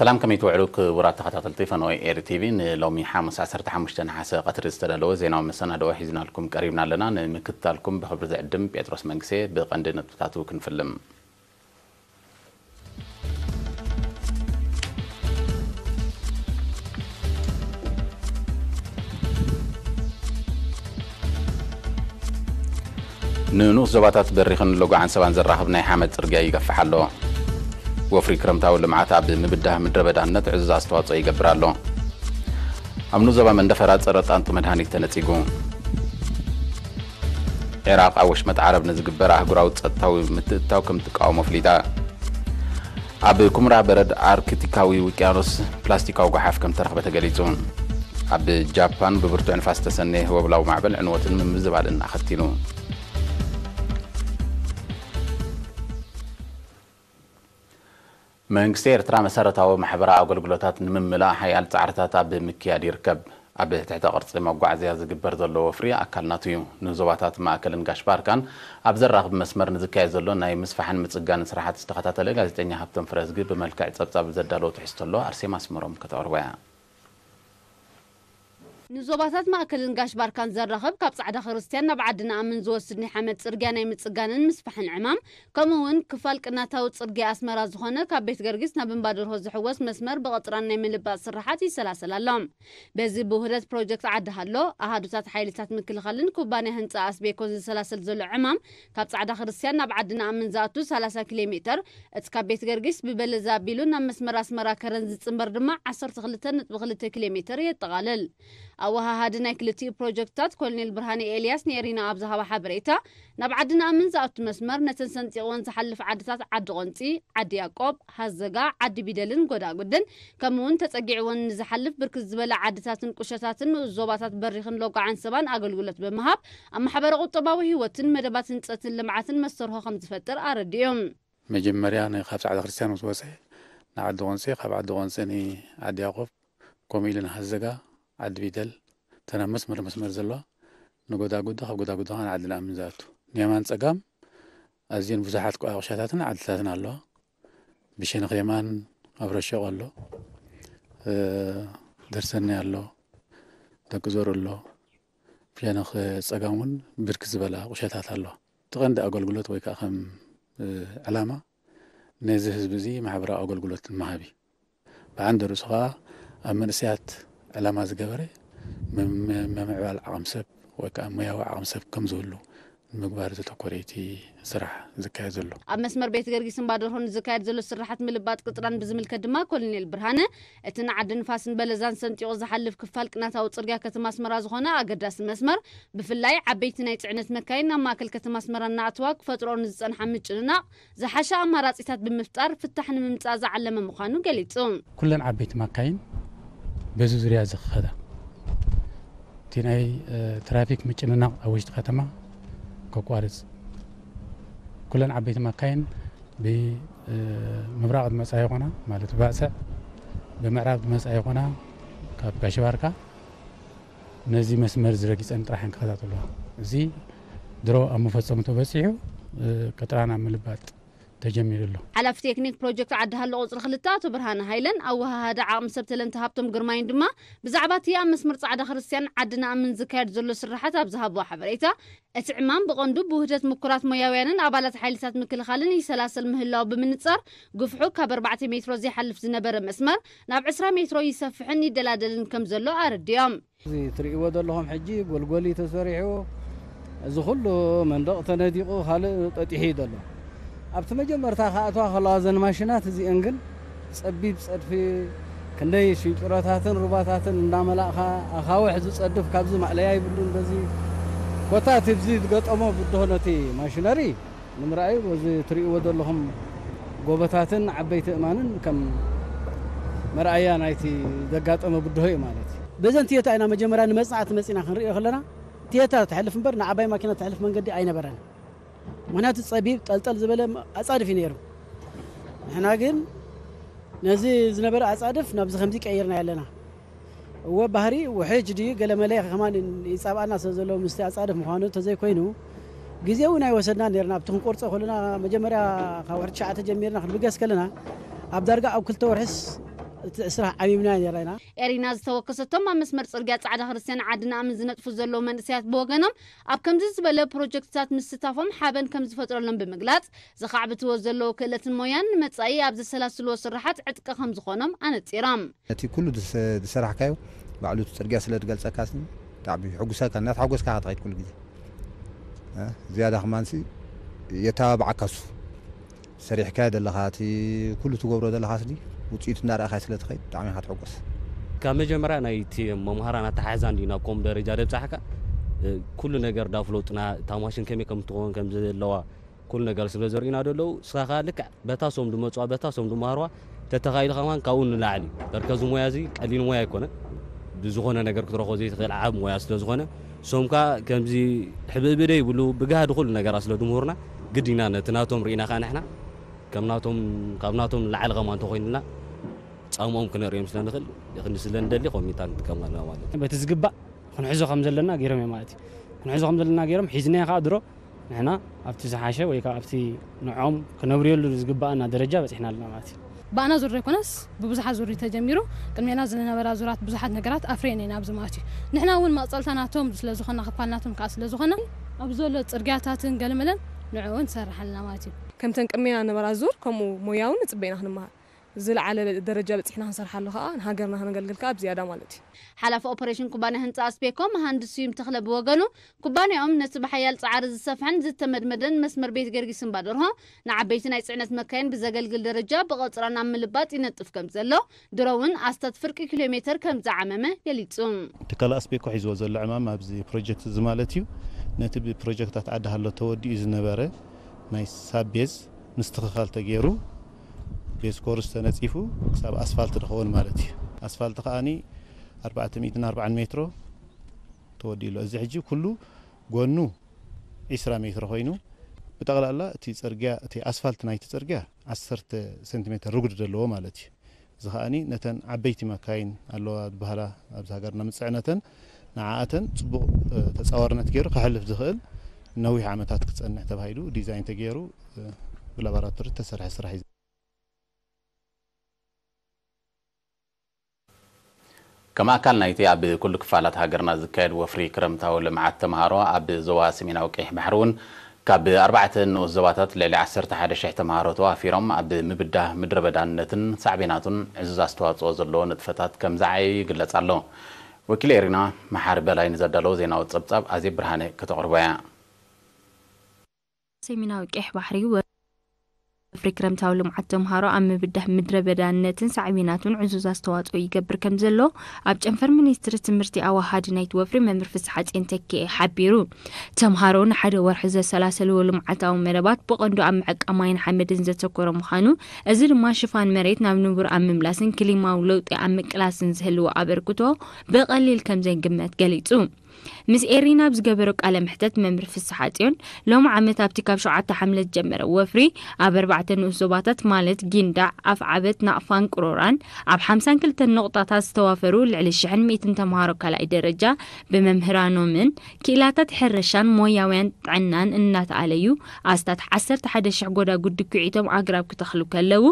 سلام كمي توعلوك ورا تخطاط الطيفان وي اير تي في لومي حامس عسر تحمش تنحاس قطر استدلو زينا ومسانا دو حيزنا لكم قريبنا لنا نمكتا لكم بخبر زي الدم بيتروس منكسي بقندن تتاتو كنفلم نونوس زباتات بريخن لوغو عن سبان زر راحبنا حامد ترقايق فحلو وفري كرمتاو لمعاتا بمبده من ربدان نتعز استوات اي قبرالو ام نوزبا من دفرات سرطان تمدهاني تنتيقو عراق اوش عرب نزق براه قراو تسطاو متتاو كم تقاو مفليدا اب كمرا برد اركتكاوي وكيانوس بلاستيكاو قحاف كم ترخ بتقليتون اب جابان ببرتو انفاس تسنيه وبلاو معبل عنوات من مزبال ان اختينون መንግስቲ ኤርትራ መሰረታዊ ማሕበራዊ ኣገልግሎታት ንምምላእ ሓያል ፃዕርታት ኣብ ምክያድ ይርከብ ኣብ ትሕቲ ቅርፂ መጓዓዝያ ዝግበር ዘሎ ወፍሪ ኣካልናት እዩ ንዞባታት ማእከልን ጋሽባርካን ኣብ ዘራኽቢ መስመር ንዝካየድ ዘሎ ናይ ምስፋሕን ምፅጋን ስራሕቲ ዝተኸታተለ ጋዜጠኛ ሃብቶም ፍረዝጊ ብመልክዕ ፀብጻብ ዘዳለዎ ትሕዝቶ ኣሎ ኣርሴማ ኣስመሮም ከተቕርበያ ንዞባታት ማእከልን ጋሽባርካን ዘራኽብ ካብ ጻዕዳ ክርስትያን ናብ ዓድና ኣምን ዝወስድ ናይ ሓመድ ጽርግያ ናይ ምጽጋንን ምስፋሕን ዕማም ከምኡ እውን ክፋል ቅናታዊ ጽርግያ ኣስመራ ዝኾነ ካብ ቤት ገርጊስ ናብ እምባ ደርሆ ዝሕወስ መስመር ብቐጥራን ናይ ምልባእ ስራሓት ይሰላሰል ኣሎ በዚ ብውህደት ፕሮጀክት ዓዲ ሃሎ ኣሃዱታት ሓይልታት ምክልኻልን ኩባንያ ህንፃ ኣስቤኮን ዝሰላሰል ዘሎ ዕማም ካብ ጻዕዳ ክርስትያን ናብ ዓድና ኣምን ዝኣቱ 30 ኪሎ ሜትር እቲ ካብ ቤት ገርጊስ ብበለዛ ኣቢሉ ናብ መስመር ኣስመራ ከረን ዝጽንበር ድማ 12.2 ኪሎ ሜትር የጠቓልል ኣወሃሃድናይ ክልቲኡ ፕሮጀክትታት ኮሎኔል ብርሃነ ኤልያስ ነይሪና ኣብ ዝሃባ ሓበሬታ ናብ ዓድና ኣብ ምንዛእቱ መስመር ነተን ሰንፂቕዎን ዝሓልፍ ዓድታት ዓዲ ቆንፂ ዓዲ ያቆብ ሃዘጋ ዓዲ ቢደልን ጎዳጉድን ከምኡውን ተፀጊዕዎን ንዝሓልፍ ብርክት ዝበለ ዓድታትን ቁሸታትን ዞባታት በሪኽን ለጓዓን ሰባን ኣገልግሎት ብምሃብ ኣብ ማሕበረ ቁጠባዊ ህይወትን መደባት ህንፀትን ልምዓትን መሰርሖ ከም ዝፈጥር ኣረዲኦም መጀመርያ ካብ ፃዕዳ ክርስትያን ወፅእ ናብ ዓዲ ቆንፂ ካብ ዓዲ ቆንፂ ንዓዲ ያቆብ ከምኡ ኢሉ ንሃዘጋ عدبي دل تنا مسمر مسمر زلوا نقودا قودا خب قودا قودا هان عدل آمن ذاتو نيامان تقام أزين بزاحات كو أغشاتاتنا عدلاتنا الله بشين غيمان أبرشا الله أه درسني الله تكزور الله بشين خيس بركز بلا أغشاتات الله تغند أقول قلوت ويك أخم أه علامة نزهز بزي محبرا أقول قلوت المهابي بعند رسخة أمن سيات علامة زجبرة مم مم عبال عام سب وكأم ياو عام سب كم زولو المقبرة تقريتي سرح زكاية زلو أب مسمر بيت جرجي سن بعد رهون زكاية زلو سرحت من البات قطران بزمل كدما كل نيل برهانة اتنا عد نفاس بلزان سنت يوز حلف كفال كناتا وترجع كتما مسمر زخونا أقدر مسمر بفلاي عبيت نيت عنت مكاينا ما كل كتما مسمر فترون زن حمد جلنا زحشة أمارات إتات بمفتر فتحنا ممتازة علم مخانو قليتون كلن عبيت مكاين بزو زريا زخدا تيناي آه، ترافيك مچننا اوشت ختما كوكوارز كلن عبيت مكاين ب آه، مبراق مسا يقونا مالت باسا بمعراب مسا يقونا كاب كاشباركا نزي مسمر زرقي سنت راحن كذا طلوا زي درو امو فصمتو بسيو آه، كترانا ملبات ተጀሚሩ ኣሎ ሓላፊ ቴክኒክ ፕሮጀክት ዓዲ ሃለ ቁፅሪ ክልተ ኣቶ ብርሃነ ሃይለን ኣወሃሃደ ዓቕሚ ሰብ ተለንተ ሃብቶም ግርማይን ድማ ብዛዕባ እቲ ኣብ መስመር ፃዕዳ ክርስትያን ዓድና ኣምን ዝካየድ ዘሎ ስራሓት ኣብ ዝሃብዎ ሓበሬታ እቲ ዕማም ብቐንዱ ብውህደት ምኩራት ሞያውያንን ኣባላት ሓይልታት ምክልኻልን ይሰላሰል ምህላው ብምንጻር ግፍሑ ካብ 4 ሜትሮ ዘይሓልፍ ዝነበረ መስመር ናብ 20 ሜትሮ ይሰፍሕን ይደላደልን ከም ዘሎ ኣረድዮም እዚ ትርእይዎ ዘለኹም ሕጂ ጎልጎሊ ተሰሪሑ እዚ ኩሉ መንደቕ ተነዲቑ ካልእ ጠጢሒ ዘሎ أبت ما جمر تا خاطوا خلاص إن ماشينات زي أنجن سبب في كندي شيء كرة ثاتن ربع ثاتن نعمل أخا أخاو حزوس أدف كابز ما عليا يبدون بزي قطع تبزي قط أما بدهنا تي ماشيناري من رأي وزي طريق ودر لهم قبتاتن عبيت إيمانن كم مرأي أنا تي دقات أما بدهه إيمانتي بزن تيتا أنا مجمران مسعة مسينا خنري أخلنا تيتا تحلف مبرنا عباي ما كنا تحلف من قدي أي نبرنا ምክንያቱ ፀቢብ ጠልጠል ዝበለ ኣፃድፍ እዩ ነይሩ ንሕና ግን ነዚ ዝነበረ ኣፃድፍ ናብዚ ከምዚ ቀይርና ኣለና እወ ባህሪ ውሕጅ ድዩ ገለ መለየ ከማ ይፃብኣና ስለ ዘሎ ምስ ኣፃድፍ ምኳኑ እንተዘይኮይኑ ግዜው ናይ ወሰድና ነርና ኣብቲ ክንቆርፆ ከለና መጀመርያ ካብ 2 ሸዓተ ጀሚርና ክንብገስ ከለና ኣብ ዳርጋ ኣብ ክልተ ወርሕስ ስራሕ ዓሚምና ነረና ኤሪና ዝተወከሰቶም ኣብ መስመር ፅርግያ ፃዕዳ ክርስትያን ዓድና ኣምን ዝነጥፉ ዘለዉ መንእሰያት ብወገኖም ኣብ ከምዚ ዝበለ ፕሮጀክትታት ምስታፎም ሓበን ከም ዝፈጥረሎም ብምግላፅ ዘካዕብትዎ ዘለዎ ክእለትን ሞያን መፃኢ ኣብ ዘሰላስልዎ ስራሓት ዕጥቂ ከም ዝኾኖም ኣነፂራም እቲ ኩሉ ዝሰራሕካዮ ባዕሉ ፅርግያ ስለ ትገልፀካስኒ ብጣዕሚ ሕጉሰካ እናተሓጎስካ ክትኸይድ ኩሉ ግዜ ዝያዳ ክማንሲ የተባብዓካሱ ሰሪሕካ ዘለካ እቲ ኩሉ ትገብሮ ዘለካ ስኒ ውፅኢቱ እናረእኻ ስለ ትኸይድ ብጣዕሚ ኢኻ ትሕጎስ ካብ መጀመርያ ናይቲ መምሃራን ኣተሓሕዛን ዲና ቆም ደረጃ ደብፃሕካ ኩሉ ነገር ዳፍለውጥና እታ ማሽን ከመይ ከም ትኸውን ከም ዘለዋ ኩሉ ነገር ስለ ዘርእዩና ደለዉ ስኻ ኸ ልክዕ በታሶም ድመፅዋ በታሶም ድመሃርዋ ተተኻኢልካ ማን ካብኡ ንላዕሊ በርከዚ ሞያ እዚ ቀሊል ሞያ ኣይኮነ ብዝኾነ ነገር ክትረኽቦ ዘይትኽእል ዓብ ሞያ ስለ ዝኾነ ሶምካ ከምዚ ሕብእብደ ይብሉ ብግሃድ ኩሉ ነገራ ስለ ድምሁርና ግዲና ነቲ ናቶም ርኢና ኸ ንሕና ከም ናቶም ካብ ናቶም ላዕሊ ኸማ እንተኮይኑልና ፃሙኦም ክነሪኦም ስለ ንኽእል ይኽኒ ስለ ንደሊ ቆሚታ ንጥቀም ኣለና ማለት እዩ በቲ ዝግባእ ክንሕዞ ከም ዘለና ገይሮም እየ ማለት እዩ ክንሕዞ ከም ዘለና ገይሮም ሒዝናየ ከዓ ድሮ ንሕና ኣብቲ ዝሓሸ ወይ ከዓ ኣብቲ ንዖም ክነብርየሉ ዝግባአና ደረጃ በፂሕና ኣለና ማለት እዩ ብኣና ዙር ይኮነስ ብብዙሓት ዙር ተጀሚሩ ቅድሜና ዝነበራ ዙራት ብዙሓት ነገራት ኣፍሬን ኢና ኣብዚ ማለት እዩ ንሕና እውን ማቕፀልታ ናቶም ስለዝኾና ክፋልናቶም ከዓ ስለዝኾና ኣብ ዘሎ ፅርግያታትን ገለመለን ንዕኡ ንሰርሓልና ማለት እዩ ከምተን ቅድሜና ነበራ ዙር ከምኡ ሞያውን ፅበኢና ክንመሃል زلعل الدرجة بتحنا هنصرح له خا نهاجرنا هنقلقل كاب زيادة مالتي حلف أوبريشن كوبانة هنت أسبيكم مهندس يوم تخلب وجنو كوبانة أم نسب حيال تعرض الصفحة زد مدن مسمر بيت جرجس مبادرها نعبيتنا يسعنا مكان بزقلقل درجة بغلط رنا من لبات إن تف كم زلا درون أستاد فرق كيلومتر كم زعمة يليتون تكلا أسبيكو حيزو زل عمام ما بزي بروجكت زمالتيو نتب بروجكتات عدها لتودي إذن نبارة ما يسابيز نستخدم تجيرو ቤዝ ኮርስ ተነፂፉ ክሳብ ኣስፋልቲ ንኸውን ማለት እዩ ኣስፋልቲ ከዓኒ 440 ሜትሮ ተወዲሉ እዚ ሕጂ ኩሉ ጎኑ 20 ሜትሮ ኮይኑ ብጠቕላላ እቲ ፅርግያ እቲ ኣስፋልት ናይቲ ፅርግያ 10 ሴንቲሜትር ርጉድ ዘለዎ ማለት እዩ እዚ ከዓኒ ነተን ዓበይቲ መካይን ኣለዋ ዝበሃላ ኣብዚ ሃገርና ምፅዕነተን ንዓኣተን ፅቡቕ ተፃወርነት ገይሩ ከሕልፍ ዝኽእል ነዊሕ ዓመታት ክፀንሕ ተባሂሉ ዲዛይን ተገይሩ ብላቦራቶሪ ተሰርሐ ስራሕ እዩ كما كان نايتي عبد كل كفالات هاجرنا زكاد وفري كرم تاو لمعات تمهارو عبد زوا سمينا وكيح بحرون كاب أربعة وزواتات للي عسر تحاد الشيح تمهارو توافيرم عبد مبدا مدربدان نتن سعبيناتن عزوز استوات وزلو نتفتات كم زعي قلت سعلو وكل ارينا محارب لاي نزدالو زينا وطبطب عزي برهاني كتغربايا سمينا وكيح بحري و ፍሪ ክረምታዊ ልምዓት ተምሃሮ ኣብ ምብዳህ ምድረ በዳነትን ሳዕቤናትን ዕዙዝ ኣስተዋፅኦ ይገብር ከም ዘሎ ኣብ ጨንፈር ሚኒስትሪ ትምህርቲ ኣዋሃዲ ናይቲ ወፍሪ መምር ፍስሓ ፅን ተኪኤ ሓቢሩ ተምሃሮ ንሓደ ወርሒ ዘሰላሰልዎ ልምዓታዊ መደባት ብቐንዱ ኣብ ምዕቃብ ሓመድን ዘተኮረ ምዃኑ እዚ ድማ ሽፋን መሬት ናብ ንቡር ኣብ ምምላስን ክሊማዊ ለውጢ ኣብ ምቅላስን ዝህልዎ ኣበርክቶ ብቐሊል ከም ዘይግመት ገሊጹ ምስ ኤሪና ብዝገበሮ ቃለ ምሕተት መምሪ ፍስሓ ፅዮን ሎሚ ዓመት ኣብቲ ካብ 7 ሓምለ ዝጀመረ ወፍሪ ኣብ 4 ንኡስ ዞባታት ማለት ጊንዳዕ ኣፍ ዓበት ናቕፋን ቁሮራን ኣብ 52 ነቑጣታት ዝተዋፈሩ ልዕሊ 100 ተምሃሮ ካልኣይ ደረጃ ብመምህራኖምን ክእላታት ሕርሻን ሞያውያን ጥዕናን እናተኣለዩ ኣስታት 11,000 ጎዳጉድ ክዒቶም ኣግራብ ክተኽሉ ከለዉ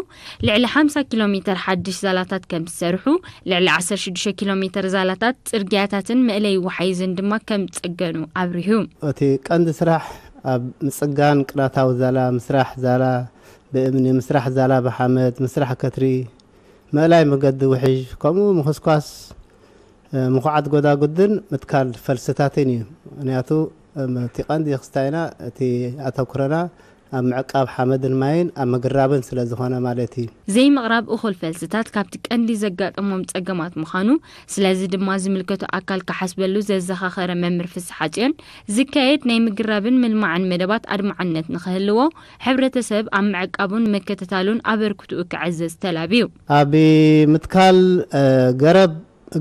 ልዕሊ 50 ኪሎ ሜትር ሓድሽ ዛላታት ከም ዝሰርሑ ልዕሊ 16 ኪሎ ሜትር ዛላታት ፅርግያታትን መእለይ ወሓይዝን ድማ ከም ዝፅገኑ ኣብሪሁ እቲ ቀንዲ ስራሕ ኣብ ምፅጋን ቅላታዊ ዛላ ምስራሕ ዛላ ብእምኒ ምስራሕ ዛላ ብሓመድ ምስራሕ ከትሪ ምእላይ መገዲ ውሕጅ ከምኡ ምክስኳስ ምኹዓት ጎዳጉድን ምትካል ፈልስታትን እዩ ምክንያቱ እቲ ቀንዲ ክስታይና እቲ ኣተኩረና ኣብ ምዕቃብ ሓመድን ማይን ኣብ ምግራብን ስለ ዝኾነ ማለት እዩ ዘይምቕራብ እኹል ፈልስታት ካብቲ ቀንዲ ዘጋጠሞም ፀገማት ምዃኑ ስለዚ ድማ ዝምልከቱ ኣካል ክሓስበሉ ዘዘኻኸረ መምህር ፍስሓፅዮን ዝካየድ ናይ ምግራብን ምልማዕን መደባት ኣድማዓነት ንክህልዎ ሕብረተሰብ ኣብ ምዕቃቡን መከተታሉን ኣበርክትኡ ክዕዘዝ ተላብዩ ኣብ ምትካል ገረብ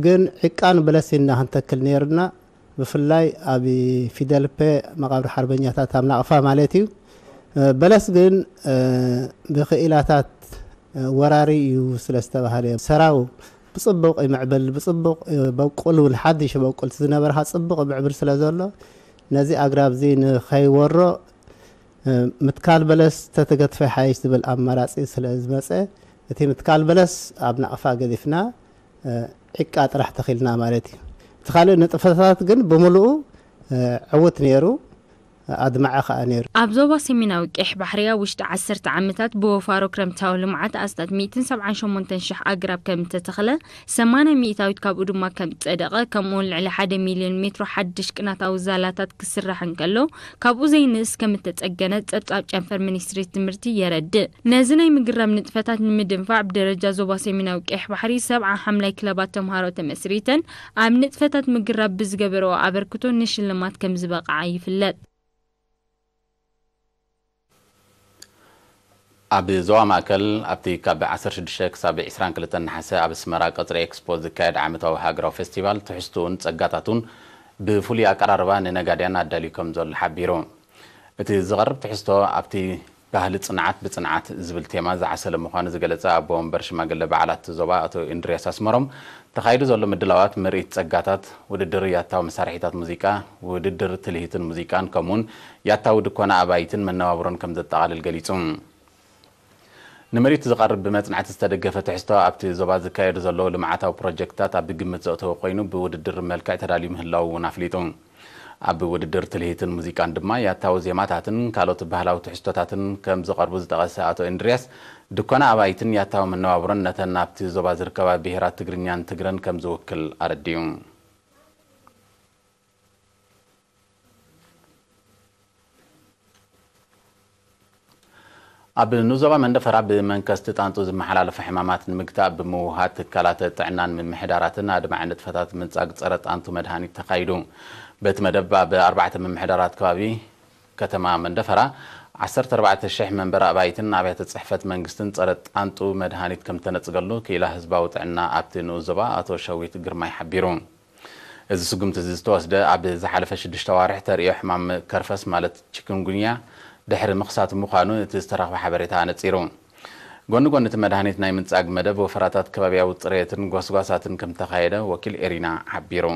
ግን ዕቃን በለሲና ክንተክል ነርና ብፍላይ ኣብ ፊደልፔ መቃብሪ ሓርበኛታት ኣብ ናቕፋ ማለት እዩ بلسجن بخيلاتات وراري يوسلس تبهالي سراو بصبق معبل بصبق بقول والحد يش بقول تزنبر هصبق بعبر سلازولا نزي أقرب زين خي ورا متكال بلس تتقط في حيش تبل أمارات إسلاز مسا تي متكال بلس أبنا أفا قذفنا إكات راح تخيلنا مالتي تخالي نتفتات قن بملؤو عوت نيرو ኣድመዓኸ ነይሩ ኣብ ዞባ ሰሜናዊ ቄሕ ባሕርያ ውሽጢ 10 ዓመታት ብወፋሮ ክረምታዊ ልምዓት ኣስታት 178000 ኣግራብ ከም እተተኽለ 80 ሚእታዊት ካብኡ ድማ ከም ፀደቐ ከምኡውን ልዕሊ 1 ሚልዮን ሜትሮ ሓድሽ ቅናታዊ ዛላታት ክስራሕን ከሎ ካብኡ ዘይንእስ ከም እተፀገነ ፀብጻብ ጨንፈር ሚኒስትሪ ትምህርቲ የረድእ ነዚ ናይ ምግራም ንጥፈታት ንምድንፋዕ ብደረጃ ዞባ ሰሜናዊ ቄሕ ባሕሪ 70 ሓምላይ ክለባት ተምሃሮ ተመስሪተን ኣብ ንጥፈታት ምግራብ ብዝገበረዎ ኣበርክቶ ንሽልማት ከም ዝበቕዓ ይፍለጥ ኣብ ዞባ ማእከል ኣብቲ ካብ 16-22 ናሓሰ ኣብ ኣስመራ ቀፅሪ ኤክስፖ ዝካየድ ዓመታዊ ሃገራዊ ፌስቲቫል ትሕዝትኡን ፀጋታቱን ብፍሉይ ኣቀራርባ ንነጋድያን ኣዳልዩ ከም ዘሎ ሓቢሩ እቲ ዝቐርብ ትሕዝቶ ኣብቲ ባህሊ ፅንዓት ብፅንዓት ዝብል ቴማ ዝዓሰለ ምዃኑ ዝገለፀ ኣቦ ወንበር ሽማግለ በዓላት ዞባ ኣቶ እንድርያስ ኣስመሮም ተኻይዱ ዘሎ ምድላዋት ምርኢት ፀጋታት ውድድር ያታዊ መሳርሒታት ሙዚቃ ውድድር ትልሂትን ሙዚቃን ከምኡውን ያታዊ ድኮና ኣባይትን መነባብሮን ከም ዘጠቓልል ገሊፁ ንመሬት ዝቐርብ ብመፅናዕቲ ዝተደገፈ ትሕዝቶ ኣብቲ ዞባ ዝካየዱ ዘሎ ልምዓታዊ ፕሮጀክትታት ኣብ ብግምት ዘእተወ ኮይኑ ብውድድር መልክዕ ተዳልዩ ምህላው እውን ኣፍሊጡ ኣብ ውድድር ትልሂትን ሙዚቃን ድማ ያታዊ ዜማታትን ካልኦት ባህላዊ ትሕዝቶታትን ከም ዝቐርቡ ዝጠቐሰ ኣቶ እንድርያስ ድኮና ኣባይትን ያታዊ መነባብሮን ነተን ኣብቲ ዞባ ዝርከባ ብሄራት ትግርኛን ትግረን ከም ዝውክል ኣረዲዩ ኣብ ንዞባ መንደፈራ ብመንከስቲ ጣንጡ ዝመሓላለፈ ሕማማት ንምግታእ ብምውሃት ትካላት ጥዕናን ምምሕዳራትን ኣድማዕ ንጥፈታት ምንጻግ ፀረ ጣንጡ መድሃኒት ተኻይዱ በቲ መደብ ኣብ ኣርባዕተ ምምሕዳራት ከባቢ ከተማ መንደፈራ 14000 መንበሪ ኣባይትን ኣብያተ ፅሕፈት መንግስትን ፀረ ጣንጡ መድሃኒት ከም ተነፅገሉ ክኢላ ህዝባዊ ጥዕና ኣብቲ ንኡ ዞባ ኣቶ ሸዊት ግርማይ ሓቢሩ እዚ ስጉምቲ ዝተወስደ ኣብ ዝሓለፈ ሽዱሽተ ዋርሒ ተርእዮ ሕማም ከርፈስ ማለት ቺክንጉኛ ድሕሪ ምኽሳት ምዃኑ እቲ ዝተረኽበ ሓበሬታ ኣነፂሩ ጎኒ ጎኒ እቲ መድሃኒት ናይ ምንፃግ መደብ ወፈራታት ከባብያዊ ፅሬትን ጓስጓሳትን ከም ተካየደ ወኪል ኤሪና ሓቢሩ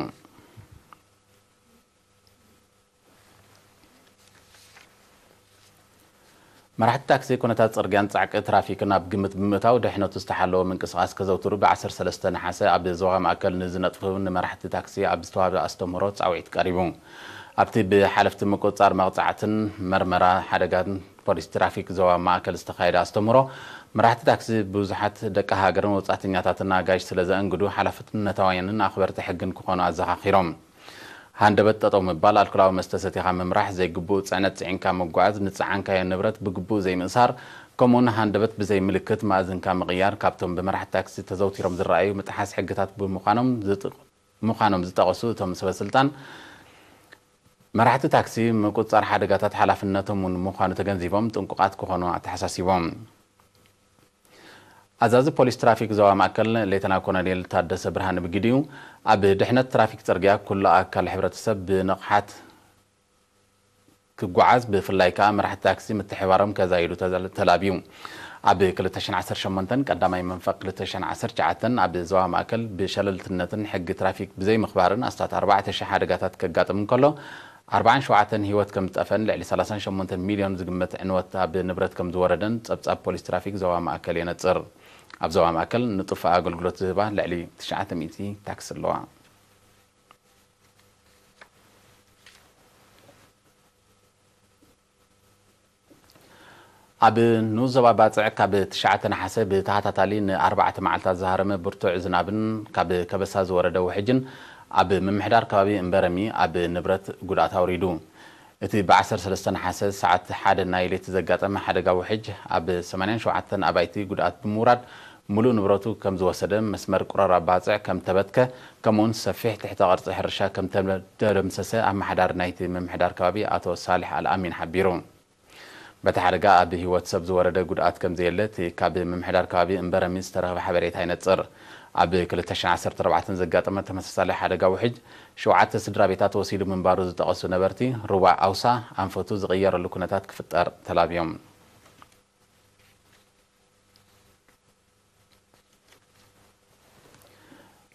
መራሕቲ ታክሲ ኩነታት ፅርግያን ፃዕቂ ትራፊክን ኣብ ግምት ብምእታው ድሕነቱ ዝተሓለወ ምንቅስቃስ ከዘውትሩ ብ13 ናሓሰ ኣብ ዞባ ማእከል ንዝነጥፉ ንመራሕቲ ታክሲ ኣብ ዝተዋህበ ኣስተምህሮ ፃውዒት ቀሪቡ ኣብቲ ብሓለፍቲ ምቁፅፃር መቕፃዕትን መርመራ ሓደጋን ፖሊስ ትራፊክ ዞባ ማእከል ዝተካየደ ኣስተምህሮ መራሕቲ ታክሲ ብዙሓት ደቂ ሃገርን ወፃእተኛታትን ኣጋጅ ስለ ዘእንግዱ ሓላፍነታውያንን ኣኽበርቲ ሕግን ክኾኑ ኣዘኻኺሮም ሃንደበት ጠጠው ምባል ኣልኮላዊ መስተ ሰቲኻ ምምራሕ ዘይግቡእ ፅዕነት ፅዒንካ መጓዓዝ ንፀዓንካዮ ንብረት ብግቡእ ዘይምእሳር ከምኡውን ሃንደበት ብዘይ ምልክት ማእዝንካ ምቕያር ካብቶም ብመራሕቲ ታክሲ ተዘውቲሮም ዝረኣዩ ምጥሓስ ሕግታት ብምዃኖም ዝጠቐሱ እቶም ሰበስልጣን መራሕቲ ታክሲ ምቁፅፃር ሓደጋታት ሓላፍነቶም እውን ምዃኑ ተገንዚቦም ጥንቁቓት ክኾኑ ኣተሓሳሲቦም ኣዛዚ ፖሊስ ትራፊክ ዞባ ማእከል ሌተና ኮሎኔል ታደሰ ብርሃን ብግድዩ ኣብ ድሕነት ትራፊክ ፅርግያ ኩሉ ኣካል ሕብረተሰብ ብንቕሓት ክጓዓዝ ብፍላይ ከዓ መራሕቲ ታክሲ ምትሕባሮም ከዛይዱ ተላብዩ ኣብ 2018 ቀዳማይ መንፈቅ 2019 ኣብ ዞባ ማእከል ብሸለልትነትን ሕጊ ትራፊክ ብዘይምኽባርን ኣስታት 4000 ሓደጋታት ከጋጥም ከሎ أربعين شو عتن هيوت كم تأفن لعلي ثلاثين شو منتن مليون زجمت عنوة تاب نبرت كم دوردن تاب تاب بوليس ترافيك زوا مع أكل ينتصر أبزوا مع أكل نطفى أقول قلت زبا لعلي تشعة ميتي تاكس اللوان ኣብ ንዞባ ባፅዕ ካብ 9 ናሓሰ ብተኸታታሊ ንኣርባዕተ መዓልትታት ዝሃረመ ብርቱዕ ዝናብን ካብ ከበሳ ዝወረደ ውሕጅን ኣብ ምምሕዳር ከባቢ እምበረሚ ኣብ ንብረት ጉድኣት ኣውሪዱ እቲ ብ13 ናሓሰ ሰዓት ሓደ ናይ ሌት ዘጋጠመ ሓደጋ ውሕጅ ኣብ 87 ኣባይቲ ጉድኣት ብምውራድ ሙሉእ ንብረቱ ከም ዝወሰደ መስመር ቁረራ ባፅዕ ከም ተበትከ ከምኡውን ሰፊሕ ትሕተ ቅርፂ ሕርሻ ከም ተደምሰሰ ኣመሓዳሪ ናይቲ ምምሕዳር ከባቢ ኣቶ ሳሌሕ ኣልኣሚን ሓቢሩ በቲ ሓደጋ ኣብ ህይወት ሰብ ዝወረደ ጉድኣት ከም ዘየለ እቲ ካብ ምምሕዳር ከባቢ እምበረሚዝ ዝተረኸበ ሓበሬታ ይነፅር ኣብ 214 ዘጋጠመ ተመሳሳሊ ሓደጋ ውሕጅ ሸውዓተ ስድራ ቤታት ወሲዱ ምንባሩ ዝጠቐሱ ነበርቲ ሩባዕ ኣውሳ ኣንፈቱ ዝቕየረሉ ኩነታት ክፍጠር ተላብዮም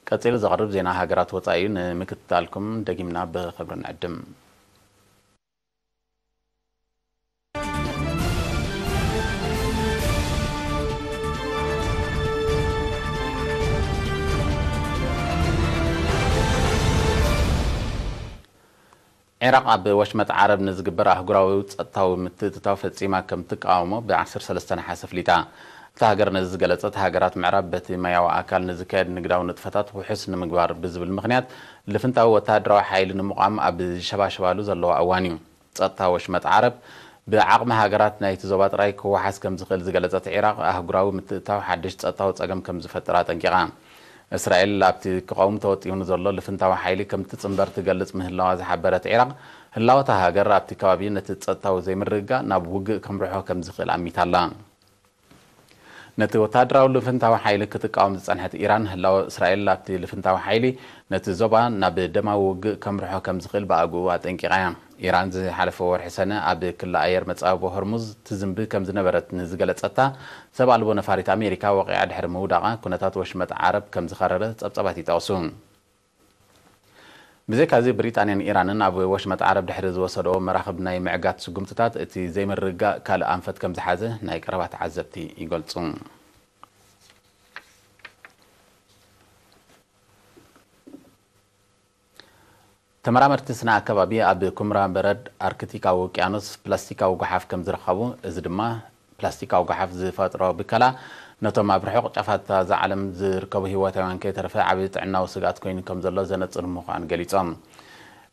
ቀፂሉ ዘቕርብ ዜና ሃገራት ወፃኢ እዩ ንምክትታልኩም ደጊምና ብክብሪ ንዕድም عراق ኣብ ወሽመጥ ዓረብ ንዝግበር ኣህጉራዊ ፀጥታዊ ምትእትታው ፈፂማ ከም ትቃወሞ ብ13 ሓሰፍ ሊጣ እቲ ሃገር ነዚ ዝገለፀት ሃገራት ምዕራብ በቲ ማያዊ ኣካል ንዝካየድ ንግዳዊ ንጥፈታት ውሑስ ንምግባር ብዝብል ምክንያት ልፍንታዊ ወተሃደራዊ ሓይሊ ንምቋም ኣብ ሸባሸባሉ ዘለዎ እዋን እዩ ፀጥታ ወሽመጥ ዓረብ ብዓቕሚ ሃገራት ናይቲ ዞባ ጥራይ ክወሓስ ከም ዝኽእል ዝገለፀት ዒራቅ ኣህጉራዊ ምትእታው ሓድሽ ፀጥታዊ ፀገም ከም ዝፈጥር ኣጠንቂቓ اسرائيل ابتي قوم توت يون زلو لفنتا وحيلي كم تصمبر تجلص من هلاو زي حبرت عراق هلاو تهاجر ابتي كوابين تتصتا وزي مرقا نابوغ كم روحو كم زخل عميتالان ነቲ ወታደራዊ ልፍንታዊ ሓይሊ ክትቃወም ዝፀንሐት ኢራን ህላወ እስራኤል ኣብቲ ልፍንታዊ ሓይሊ ነቲ ዞባ ናብ ደማዊ ውግእ ከምርሖ ከም ዝኽእል ብኣግኡ ኣጠንቂቃ እያ ኢራን ዝሓለፈ ወርሒ ሰነ ኣብ ክልል ኣየር መፃበቦ ሆርሙዝ ትዝምቢ ከም ዝነበረት ንዝገለፀታ ሰብ ኣልቦ ነፋሪት ኣሜሪካ ወቂዓ ድሕሪ ምውዳቓ ኩነታት ወሽመጥ ዓረብ ከም ዝኸረረ ፀብፀባት ይጠቕሱ ብዘይካዚ ብሪጣንያን ኢራንን ኣብ ወሽመጥ ዓረብ ድሕሪ ዝወሰዶ መራኽብ ናይ ምዕጋት ስጉምትታት እቲ ዘይምርጋእ ካልእ ኣንፈት ከም ዝሓዘ ናይ ቀረባ ተዓዘብቲ ይገልፁ ተመራመርቲ ስነ ኣከባቢ ኣብ ኩምራ በረድ ኣርክቲካዊ ውቅያኖስ ፕላስቲካዊ ጓሓፍ ከም ዝረኸቡ እዚ ድማ ፕላስቲካዊ ጓሓፍ ዝፈጥሮ ብከላ ነቶም ኣብ ርሑቕ ጫፋት ዛ ዓለም ዝርከቡ ሂወታውያን ከይተረፈ ዓብዪ ጥዕናዊ ስጋኣት ኮይኑ ከም ዘሎ ዘነፅር ምዃኑ ገሊፆም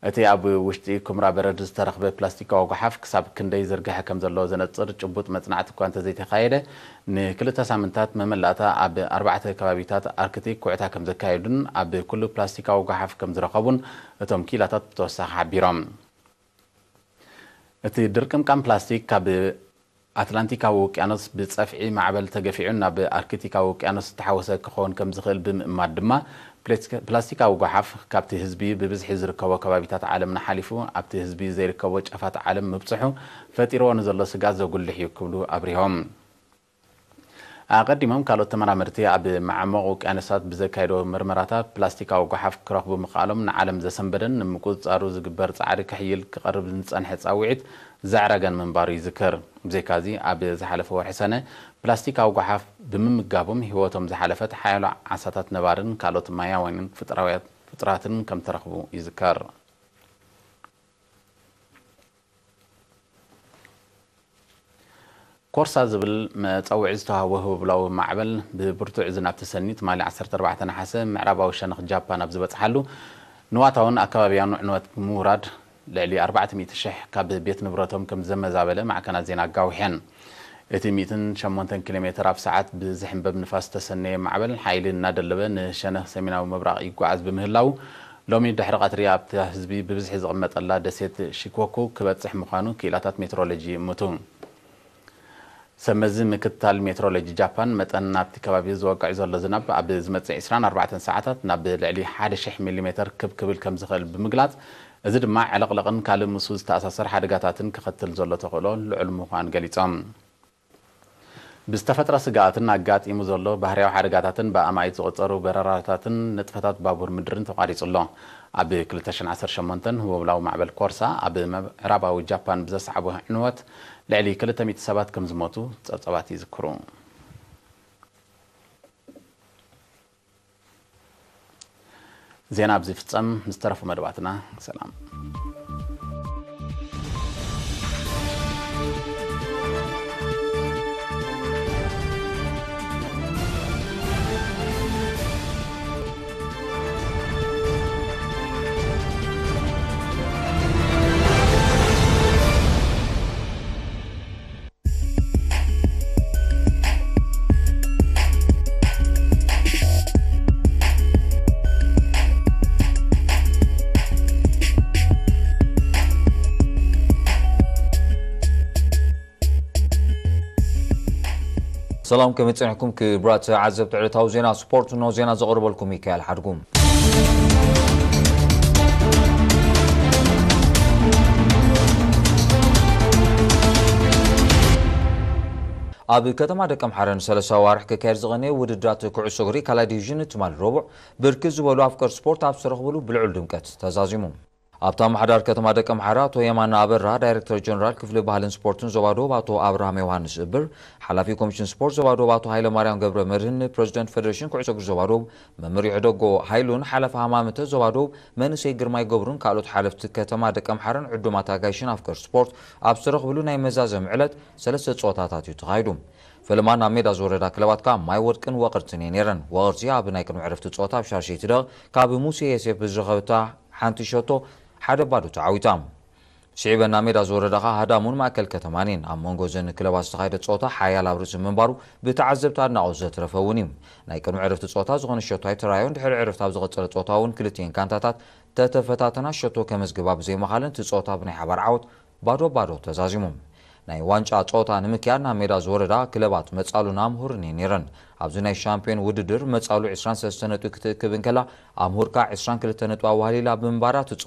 እቲ ኣብ ውሽጢ ኩምራ በረድ ዝተረኽበ ፕላስቲካዊ ጓሓፍ ክሳብ ክንደይ ዝርግሐ ከም ዘሎ ዘነፅር ጭቡጥ መፅናዕቲ እኳ እንተዘይተካየደ ንክልተ ሳምንታት መመላእታ ኣብ ኣርባዕተ ከባቢታት ኣርክቲክ ኩዕታ ከም ዘካየዱን ኣብ ኩሉ ፕላስቲካዊ ጓሓፍ ከም ዝረኸቡን እቶም ኪላታት ብተወሳኺ ሓቢሮም እቲ ድርቅምቃም ፕላስቲክ ካብ ኣትላንቲካዊ ውቅያኖስ ብፀፍዒ ማዕበል ተገፊዑ ናብ ኣርክቲካዊ ውቅያኖስ ዝተሓወሰ ክኸውን ከም ዝኽእል ብምእማድ ድማ ፕላስቲካዊ ጓሓፍ ካብቲ ህዝቢ ብብዝሒ ዝርከቦ ከባቢታት ዓለምና ሓሊፉ ኣብቲ ህዝቢ ዘይርከቦ ጨፋት ዓለም ምብፅሑ ፈጢርዎ ንዘሎ ስጋት ዘጉልሕ እዩ ክብሉ ኣብሪሆም ኣቀዲሞም ካልኦት ተመራምርቲ ኣብ ማዕሞቕ ውቅያኖሳት ብዘካይዶ ምርመራታት ፕላስቲካዊ ጓሓፍ ክረኽቡ ምኽኣሎም ንዓለም ዘሰንበደን ንምቁፃሩ ዝግበር ፃዕሪ ክሕይል ክቐርብ ዝንፀንሐ ፃውዒት ዝዕረገን ምንባር እዩ ዝከር ብዘይካ እዚ ኣብ ዝሓለፈ ወርሒ ሰነ ፕላስቲካዊ ጓሓፍ ብምምጋቦም ሂወቶም ዝሓለፈት ሓያሎ ዓሳታት ነባርን ካልኦት ማያወንን ፍጥራትን ከም ተረኽቡ ይዝከር ኮርሳ ዝብል መፀውዒ ዝተዋህቦ ህቡብላዊ ማዕበል ብብርቱዕ ዝናብ ተሰኒ ትማሊ 14 ሓሰ ምዕራባዊ ሸነኽ ጃፓን ኣብ ዝበፅሓሉ ንዋታውን ኣከባቢያን ውዕንወት ብምውራድ ልዕሊ 400,000 ካብ ቤት ንብረቶም ከም ዘመዛበለ ማዕከናት ዜና ኣጋዊሐን እቲ 108 ኪሎ ሜትር ኣብ ሰዓት ብዝሕንበብ ንፋስ ተሰነየ ማዕበል ሓይሊ እናደለበ ንሸነኽ ሰሜናዊ ምብራቕ ይጓዓዝ ብምህላው ሎሚ ድሕሪ ቀትሪ ኣብቲ ህዝቢ ብብዝሒ ዝቕመጠላ ደሴት ሺኮኩ ክበፅሕ ምዃኑ ክኢላታት ሜትሮሎጂ እምቱ ሰመዚ ምክትታል ሜትሮሎጂ ጃፓን መጠን ናብቲ ከባቢ ዝወቅዕ ዘሎ ዝናብ ኣብ ዝመፅእ 24 ሰዓታት ናብ ልዕሊ 1000 ሚሜ ክብ ክብል ከም ዝኽእል ብምግላጽ እዚ ድማ ዕለቕለቕን ካልእ ምስ ዝተኣሳሰር ሓደጋታትን ክኽትል ዘሎ ተኽእሎ ልዑል ምዃን ገሊፆም ብዝተፈጥረ ስጋኣትን ኣጋጢሙ ዘሎ ባህርያዊ ሓደጋታትን ብኣማይት ዝቕፀሩ በረራታትን ንጥፈታት ባቡር ምድርን ተቋሪፁ ኣሎ ኣብ 218 ህወብላዊ ማዕበል ኮርሳ ኣብ ምዕራባዊ ጃፓን ብዘሰዓቡ ዕንወት ልዕሊ 200 ሰባት ከም ዝሞቱ ፀብፀባት ይዝክሩ ዜና ኣብዚ ፍፀም ዝተረፉ መደባትና ሰላም سلام كما تصنعكم كبرات عزب تعليتها وزينا سبورت وزينا زغرب لكم ميكال حرقوم أبي كتم عدد كم حرن سلسة وارحك كارزغني وددرات كعو سغري كالا ديجين تمال روبع بركز ولو أفكار سبورت أبسرخ بلو بلعو لدمكات تزازيمون ኣብታ ማሕዳር ከተማ ደቂ ኣምሓራ ኣቶ የማና ኣበራ ዳይረክተር ጀነራል ክፍሊ ባህልን ስፖርትን ዞባ ደቡብ ኣቶ ኣብርሃም ዮሃንስ እብር ሓላፊ ኮሚሽን ስፖርት ዞባ ደቡብ ኣቶ ሃይለማርያም ገብረ መድህን ፕረዚደንት ፌደሬሽን ኩዕሶ እግሪ ዞባ ደቡብ መምሪዑ ደጎ ሃይሉን ሓላፊ ሃማምተ ዞባ ደቡብ መንእሰይ ግርማይ ገብሩን ካልኦት ሓለፍቲ ከተማ ደቂ ኣምሓራን ዕዱማት ኣጋይሽን ኣፍቀር ስፖርት ኣብ ዝተረኽብሉ ናይ መዛዘም ዕለት ሰለስተ ፀወታታት እዩ ተኻይዱ ፈለማ ናብ ሜዳ ዝወረዳ ክለባት ከ ማይ ወድቅን ወቕርትን እየ ነይረን ወቕርቲ ኣብ ናይ ቅድሚ ዕረፍቲ ፀወታ ብሻርሸይቲ ደቕ ካብ ሙሴ የሴፍ ዝረኸብታ ሓንቲ ሸቶ ሓደ ባዶ ተዓዊታ ስዒበ ና ሜዳ ዝወረዳ ኸ ሃዳሙን ማእከል ከተማን እየን ኣብ መንጎ ዘኒ ክለባ ዝተኻይደ ፆታ ሓያል ኣብ ርእሲ ምንባሩ ብተዓዘብቲ ኣድናቆት ዘትረፈ እውን እዩ ናይ ቅድሚ ዕረፍቲ ፆታ ዝኾነ ሸቶይ ተራዮ ድሕሪ ዕረፍቲ ኣብ ዝቐፀለ ፆታ እውን ክልትኤን ካንታታት ተተፈታተና ሸቶ ከመዝግባ ብዘይመኻልን እቲ ፆታ ብናይ ሓባር ዓወት ባዶ ባዶ ተዛዚሙ ናይ ዋንጫ ፆታ ንምክያድ ናብ ሜዳ ዝወረዳ ክለባት መፃሉና ኣምሁርን እየን ነይረን ኣብዚ ናይ ሻምፒዮን ውድድር መፃሉ 23 ነጥቢ ክትእክብን ከላ ኣምሁር ከዓ 22 ነጥ ኣዋህሊላ ብምንባራ እቲ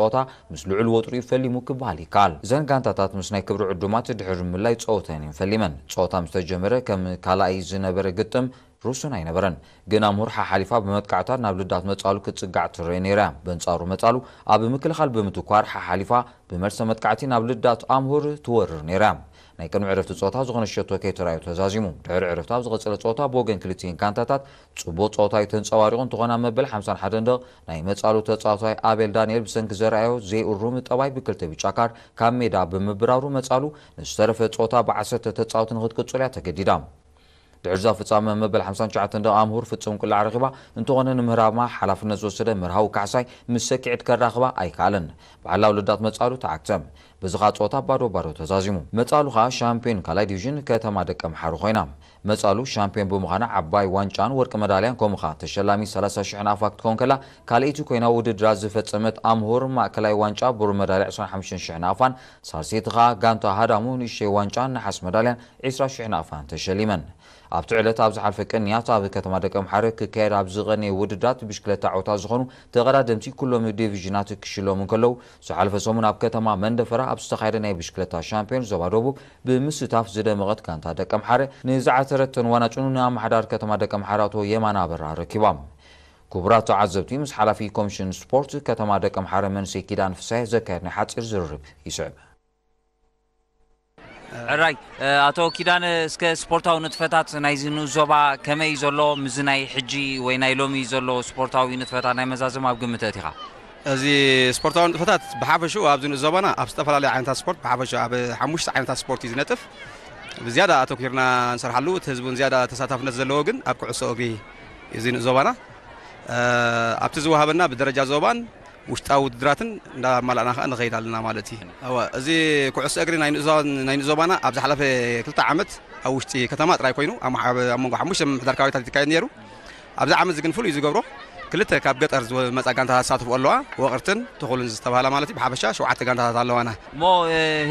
ምስ ልዑል ወጥሪ ፈሊሙ ክበሃል ይከኣል እዘን ጋንታታት ምስ ናይ ክብሪ ዕዱማት ድሕር ምላይ ፀወተን እየን ፈሊመን ፀወታ ምስ ተጀመረ ከም ካልኣይ ዝነበረ ግጥም ሩስን ኣይነበረን ግን ኣምሁር ሓሊፋ ብመጥቃዕታት ናብ ልዳት መፃሉ ክትፅጋዕ ትርአ ነይራ በንፃሩ መፃሉ ኣብ ምክልኻል ብምትኳር ሓሓሊፋ ብመርሰ መጥቃዕቲ ናብ ልዳት ኣምሁር ትወርር ነይራ ናይ ቅድሚ ዕረፍቲ ፀወታ ዝኾነ ሸቶ ከይተራዩ ተዛዚሙ ድሕሪ ዕረፍቲ ኣብ ዝቐፅለ ፀወታ ብወገን ክልትን ካንታታት ፅቡቅ ፀወታ እዩ ተንፀባሪቑ እንትኾና መበል 51 ደቕ ናይ መፃሉ ተፃዋታይ ኣቤል ዳንኤል ብሰንኪ ዘርኣዮ ዘይእሩም ጠባይ ብክልተ ብጫ ካርድ ካብ ሜዳ ብምብራሩ መፃሉ ንዝተረፈ ፀወታ ብ1 ሰተ ተፃወቲ ንክትቅፅል እያ ተገዲዳ ድዕዛ ፍፃመ መበል 59 ደ ኣምሁር ፍፁም ቅላዕ ረኺባ እንተኾነ ንምህራማ ሓላፍነት ዝወሰደ ምርሃዊ ካዕሳይ ምስ ሰኪዒት ከራኽባ ኣይከኣለን ባዕላዊ ልዳት መፃሉ ተዓክተም በዚ ኸዓ ፆታ ባዶ ባዶ ተዛዚሙ መፃሉ ኸዓ ሻምፒዮን ካልኣይ ዲቪዥን ከተማ ደቀ ምሓሩ ኮይና መፃሉ ሻምፒዮን ብምዃና ዓባይ ዋንጫን ወርቂ መዳልያን ከምኡ ኸዓ ተሸላሚ 30,000 ኣፋ ትኸውን ከላ ካልአይቲ ኮይና ውድድራ ዝፈፀመት ኣምሁር ማእከላይ ዋንጫ ብሩ መዳልያ 25,000 ኣፋን ሳርሴይቲ ኸዓ ጋንታ ሃዳሙ ንእሽተይ ዋንጫ ነሓስ መዳልያን 20,000 ኣፋን ተሸሊመን ኣብቲ ዕለት ኣብ ዝሓልፈ ቀንያት ኣብ ከተማ ደቀ ምሓረ ክካየድ ኣብ ዝቐነየ ውድዳት ብሽክለታ ዓወታ ዝኾኑ ተቐዳደምቲ ኩሎም ዲቪዥናት ክሽሎም ከለዉ ዝሓልፈ ሰሙን ኣብ ከተማ መንደፈራ ኣብ ዝተካየደ ናይ ብሽክለታ ሻምፒዮን ዞባ ደቡብ ብምስታፍ ዝደመቐት ጋንታ ደቀ ምሓረ ንዝዓተረተን ዋናጭኑ ንኣመሓዳር ከተማ ደቀ ምሓረ ኣቶ የማና በራ ረኪባም ክቡራት ተዓዘብቲ ምስ ሓላፊ ኮሚሽን ስፖርት ከተማ ደቀ ምሓረ መንሰይ ኪዳን ፍሳይ ዘካየድ ናይ ሓፂር ዝርርብ ይስዕብ ዕራይ uh, ኣቶ uh, ኪዳን እስከ ስፖርታዊ ንጥፈታት ናይ ዝንዞባ ከመይ ዘሎ ምዝ ናይ ሕጂ ወይ ናይ ሎሚ ዘሎ ስፖርታዊ ንጥፈታት ናይ መዛዘም ኣብ ግምተት ኢኻ እዚ ስፖርታዊ ንጥፈታት ብሓፈሹ ኣብዚ ንዞባና ኣብ ዝተፈላለዩ ዓይነታት ስፖርት ብሓፈሽ ኣብ ሓሙሽተ ዓይነታት ስፖርት እዩ ዝነጥፍ ብዝያዳ ኣተኪርና ንሰርሓሉ እቲ ህዝቡን ዝያዳ ተሳታፍነት ዘለዎ ግን ኣብ ኩዕሶ እግሪ እዚ ንዞባና uh, ኣብቲ ዝወሃበና ብደረጃ ዞባን ውሽጣዊ ውድድራትን እንዳማላእና ከዓ ንኸይድ ኣለና ማለት እዩ እዚ ኩዕሶ እግሪ ናይ ንዞባና ኣብ ዝሓለፈ ክልተ ዓመት ኣብ ውሽጢ ከተማ ጥራይ ኮይኑ ኣብ መንጎ ሓሙሽተ ምሕዳር ከባቢታት ይካየድ ነይሩ ኣብዚ ዓመት እዚ ግን ፍሉይ ዝገብሮ ክልተ ካብ ገጠር ዝመፃ ጋንታታት ተሳትፉ ኣለዋ ወቕርትን ትኽሉን ዝተባሃላ ማለት እዩ ብሓፈሻ ሸውዓተ ጋንታታት ኣለዋና እሞ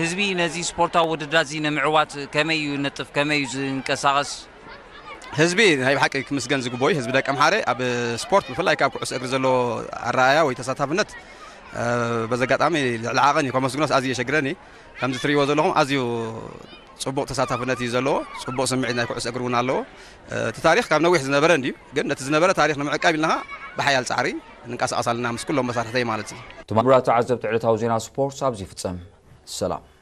ህዝቢ ነዚ ስፖርታዊ ውድድራት እዚ ንምዕዋት ከመይ እዩ ነጥፍ ከመይ እዩ ዝንቀሳቐስ هزبي هاي بحقك مسجن زقبوي هزبي ده كم حاري أب سبورت بفلا يكاب كوس أجرزلو الرأي ويتساتها بنت بزقت عمي العاقني كم مسجن أزي شجرني كم تري وزلهم أزيو صبوا تساتها بنت يزلو صبوا سمعنا كوس أجرون على لو تاريخ كم نوي هزنا برندي قلنا تزنا برا تاريخ نمع كابي لها بحيال تعري إنك أصل نامس كلهم مسارتين مالتي تمام برا تعزب تعرف تاوزينا سبورت سابزي فتسم سلام